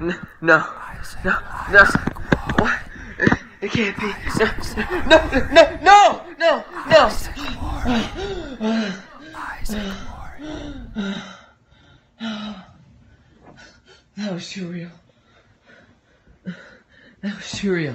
N- no, no, no. What? It can't be. No, no, no, no, no, no. That was too real. That was too real.